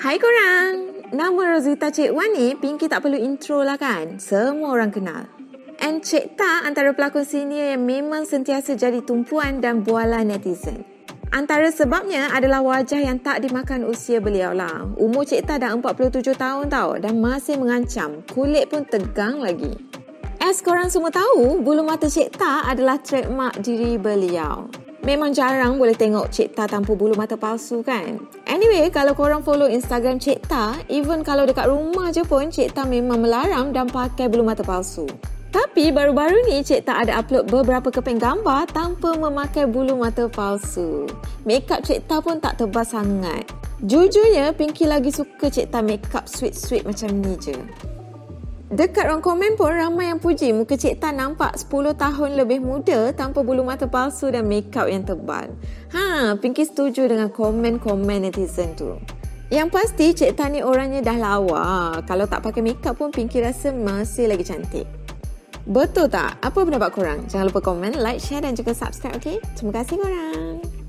Hai korang, nama Rosita Cik Wan ni Pinky tak perlu intro lah kan? Semua orang kenal. And Cik Ta antara pelakon senior yang memang sentiasa jadi tumpuan dan bualan netizen. Antara sebabnya adalah wajah yang tak dimakan usia beliau lah. Umur Cik Ta dah 47 tahun tau dan masih mengancam. Kulit pun tegang lagi. As korang semua tahu, bulu mata Cik Ta adalah trademark diri beliau. Memang jarang boleh tengok Cik Ta tanpa bulu mata palsu kan? Anyway, kalau korang follow Instagram Cik Ta, even kalau dekat rumah je pun Cik Ta memang melarang dan pakai bulu mata palsu. Tapi baru-baru ni Cik Tak ada upload beberapa keping gambar tanpa memakai bulu mata palsu. Makeup Cik Tak pun tak tebal sangat. Jujurnya, Pinky lagi suka Cik Tak makeup sweet-sweet macam ni je. Dekat ruang komen pun ramai yang puji muka Cik Tan nampak 10 tahun lebih muda tanpa bulu mata palsu dan makeup yang tebal. Ha, Pinky setuju dengan komen-komen netizen tu. Yang pasti Cik Tan ni orangnya dah lawa. Kalau tak pakai makeup pun Pinky rasa masih lagi cantik. Betul tak? Apa pendapat korang? Jangan lupa komen, like, share dan juga subscribe, okay? Terima kasih korang.